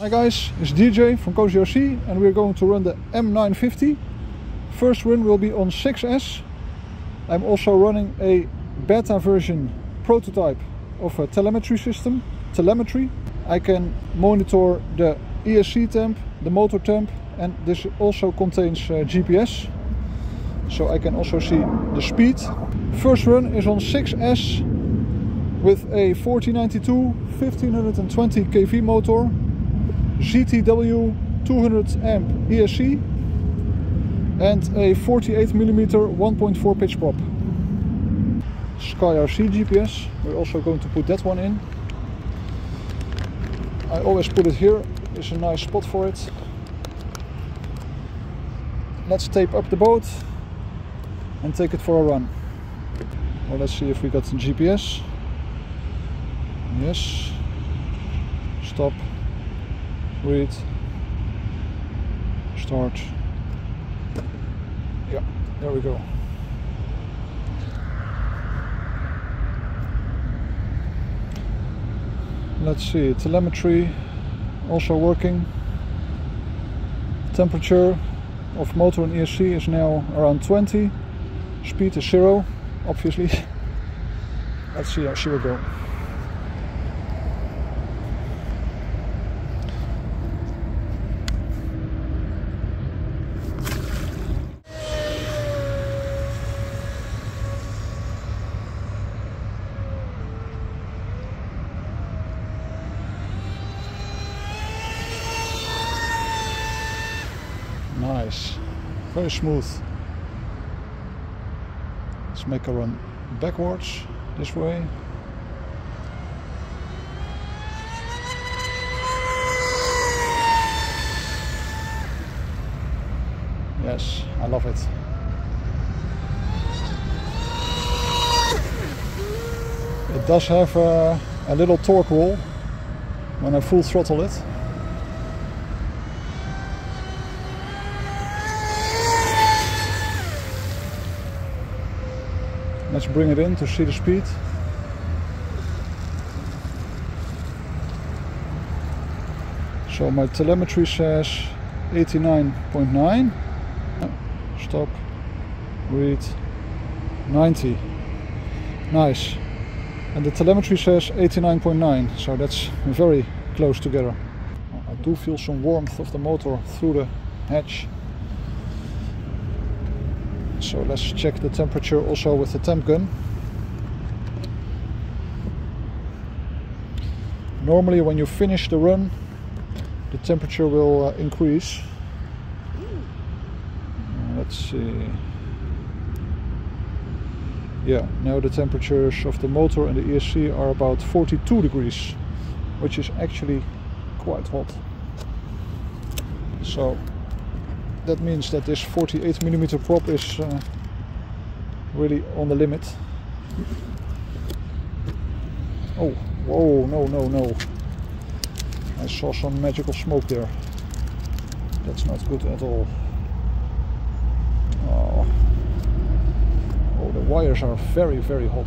Hi guys, it's DJ from Cozy RC and we're going to run the M950. First run will be on 6S. I'm also running a beta version prototype of a telemetry system, telemetry. I can monitor the ESC temp, the motor temp and this also contains uh, GPS. So I can also see the speed. First run is on 6S with a 4092 1520 kV motor ZTW 200 amp ESC and a 48 millimeter 1.4 pitch prop. Sky RC GPS, we're also going to put that one in. I always put it here, it's a nice spot for it. Let's tape up the boat and take it for a run. Well, let's see if we got the GPS. Yes. Stop read start. Yeah there we go. Let's see telemetry also working. Temperature of motor and ESC is now around 20 speed is zero obviously. Let's see how she will go Nice, smooth. Let's make a run backwards this way. Yes, I love it. It does have a, a little torque roll when I full throttle it. Let's bring it in to see the speed. So my telemetry says 89.9. Stop. Read. 90. Nice. And the telemetry says 89.9. So that's very close together. I do feel some warmth of the motor through the hatch. So let's check the temperature also with the temp gun. Normally when you finish the run, the temperature will uh, increase. Uh, let's see. Yeah, now the temperatures of the motor and the ESC are about 42 degrees, which is actually quite hot. So that means that this 48 millimeter prop is uh, really on the limit. Oh, whoa, no, no, no. I saw some magical smoke there. That's not good at all. Oh, oh the wires are very, very hot.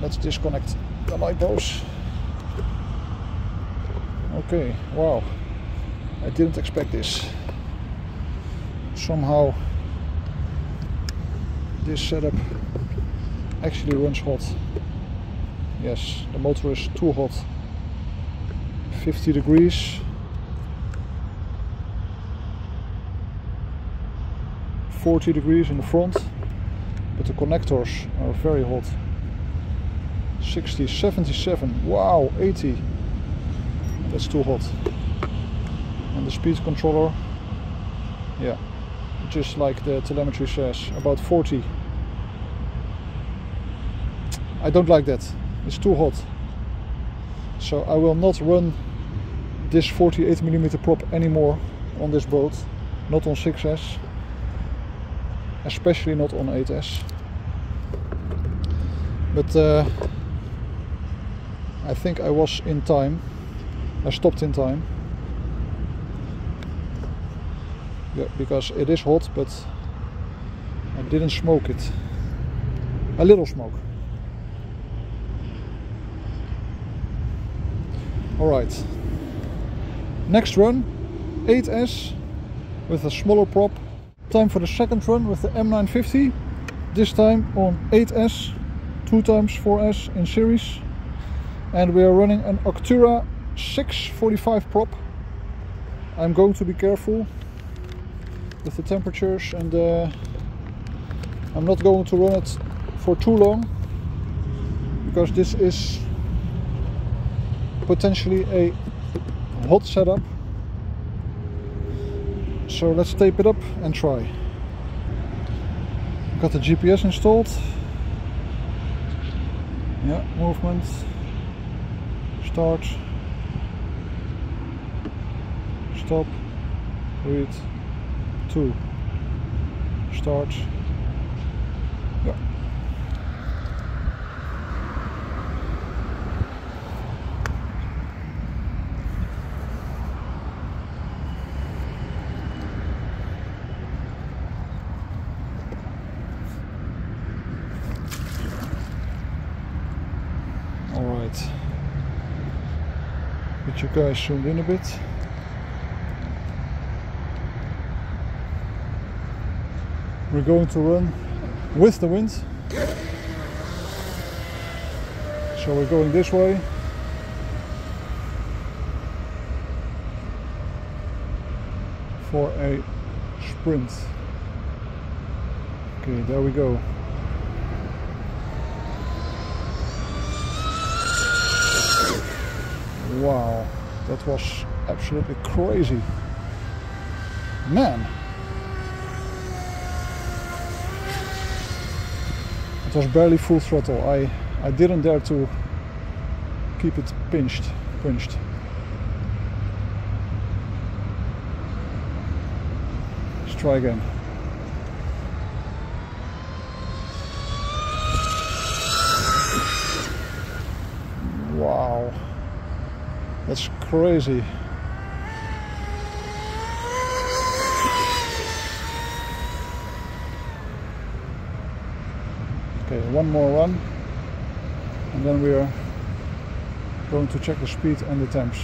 Let's disconnect the LiPos. Okay, wow. I didn't expect this. Somehow this setup actually runs hot. Yes, the motor is too hot. 50 degrees. 40 degrees in the front, but the connectors are very hot. 60, 77, wow, 80. That's too hot and the speed controller. Yeah just like the telemetry says about 40 I don't like that. It's too hot. So I will not run this 48mm prop anymore on this boat not on 6S especially not on 8S but uh, I think I was in time. I stopped in time yeah, because it is hot but I didn't smoke it a little smoke all right Next run, 8S with a smaller prop. Time for the second run with the M950. This time on 8S, 2 times 4S in series. And we are running an Octura 645 prop. I'm going to be careful with the temperatures and uh, I'm not going to run it for too long because this is potentially a hot setup. So let's tape it up and try. Got the GPS installed. Yeah movement. Start. Stop. Read 2 start. Yeah. All right. Get you guys zoomed in a bit we're going to run with the wind so we're going this way? For a sprint. Okay there we go. Wow that was absolutely crazy. Man it was barely full throttle. I I didn't dare to keep it pinched pinched. Let's try again. Wow. That's crazy one more run and then we are going to check the speed and the temps.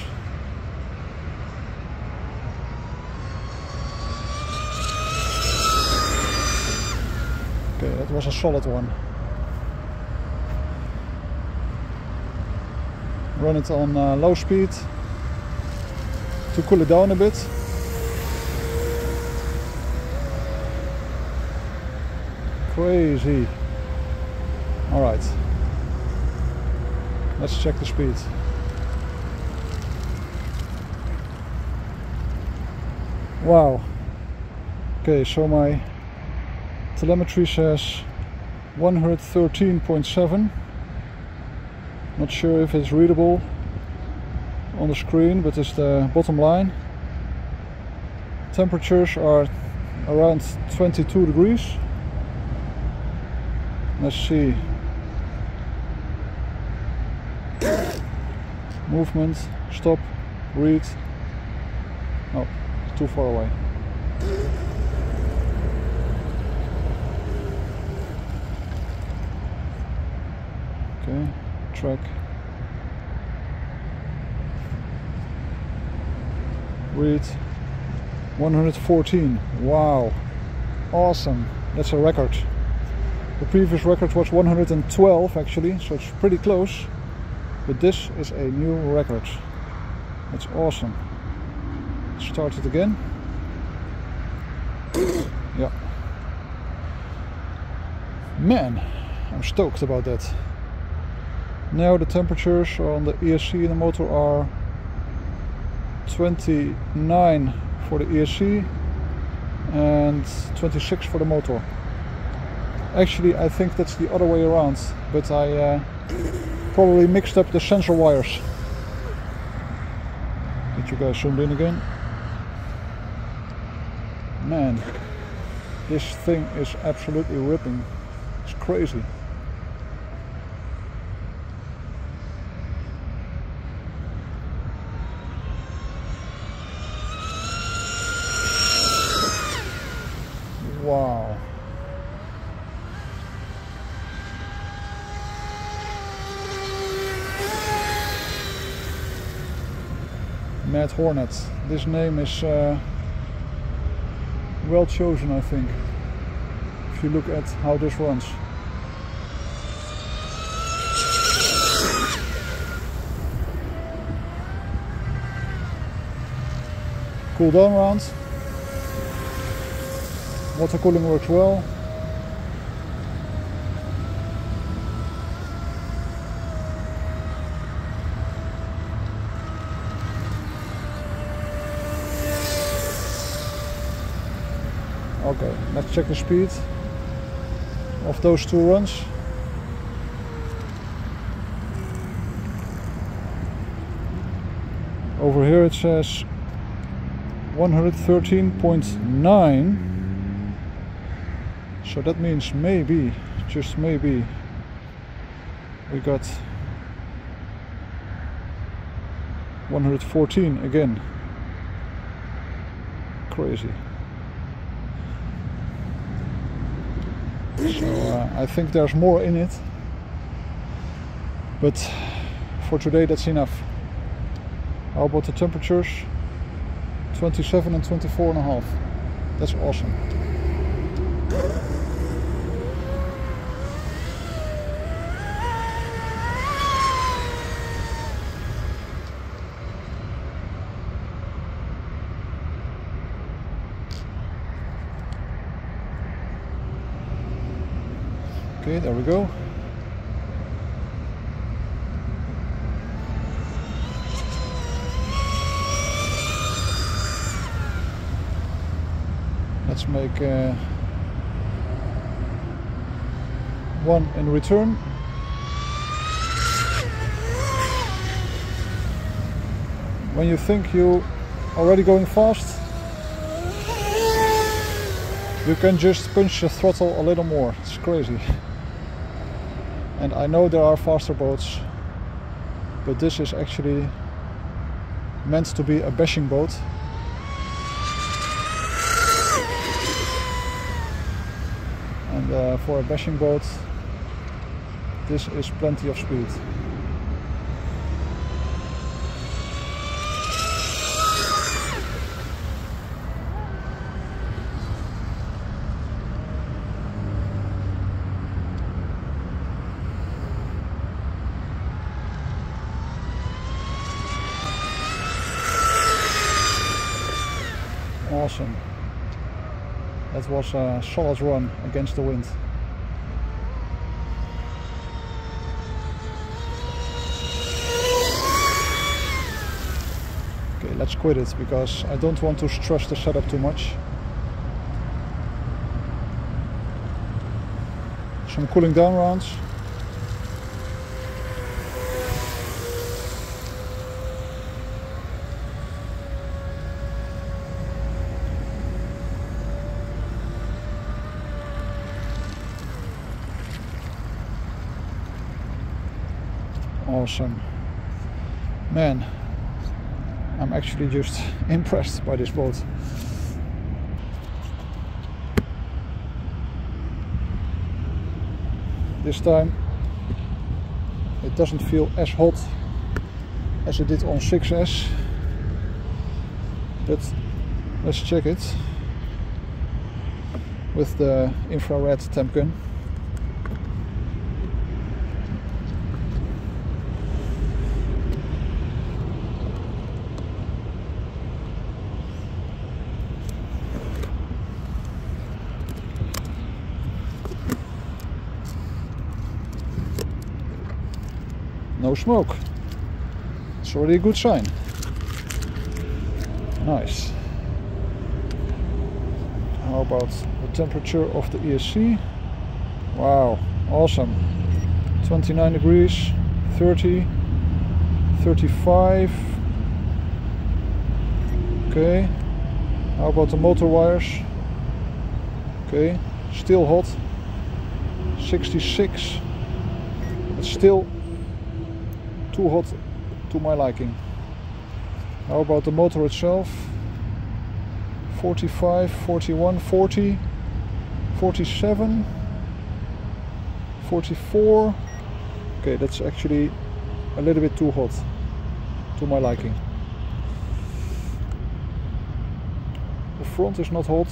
Okay, that was a solid one. Run it on uh, low speed to cool it down a bit. Crazy. All right. Let's check the speed. Wow. Okay, so my telemetry says 113.7. Not sure if it's readable on the screen, but it's the bottom line. Temperatures are around 22 degrees. Let's see. Movement, stop, read. Oh, too far away. Okay, track. Read 114. Wow, awesome. That's a record. The previous record was 112 actually, so it's pretty close. But this is a new record. It's awesome. Start it again. Yeah. Man, I'm stoked about that. Now the temperatures on the ESC and the motor are 29 for the ESC and 26 for the motor. Actually, I think that's the other way around, but I uh, probably mixed up the sensor wires. Get you guys zoomed in again. Man, this thing is absolutely ripping. It's crazy. Wow. Mad Hornet. This name is uh, well chosen, I think, if you look at how this runs. Cool down round. Water cooling works well. Okay, let's check the speed of those two runs. Over here it says 113.9 so that means maybe just maybe we got 114 again. Crazy so uh, I think there's more in it but for today that's enough how about the temperatures 27 and 24 and a half. That's awesome. Okay, there we go. let's make uh, one in return. When you think you're already going fast you can just punch the throttle a little more. It's crazy and I know there are faster boats but this is actually meant to be a bashing boat. And uh, for a bashing boat this is plenty of speed awesome that was uh, a solid run against the wind. Okay, let's quit it because I don't want to stress the setup too much. Some cooling down rounds. Awesome. Man I'm actually just impressed by this boat this time it doesn't feel as hot as it did on 6S but let's check it with the infrared temp gun no smoke. It's already a good sign. Nice. How about the temperature of the ESC? Wow, awesome. 29 degrees, 30, 35. Okay. How about the motor wires? Okay, still hot. 66. But still too hot to my liking. How about the motor itself? 45, 41, 40, 47, 44. Okay, that's actually a little bit too hot to my liking. the front is not hot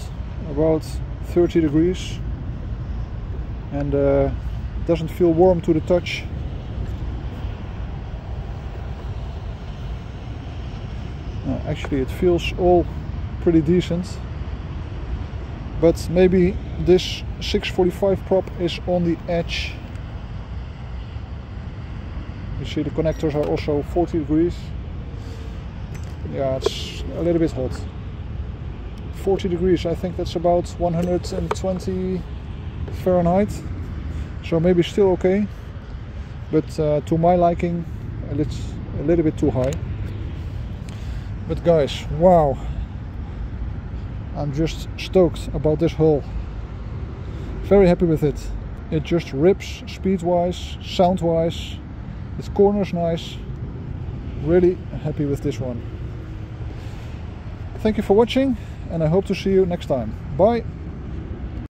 about 30 degrees and uh, doesn't feel warm to the touch actually it feels all pretty decent. But maybe this 645 prop is on the edge. You see the connectors are also 40 degrees. Yeah it's a little bit hot. 40 degrees I think that's about 120 Fahrenheit. So maybe still okay. But uh, to my liking it's a little bit too high but guys wow. I'm just stoked about this hull. Very happy with it. It just rips speed wise sound wise its corners nice. Really happy with this one. Thank you for watching and I hope to see you next time. Bye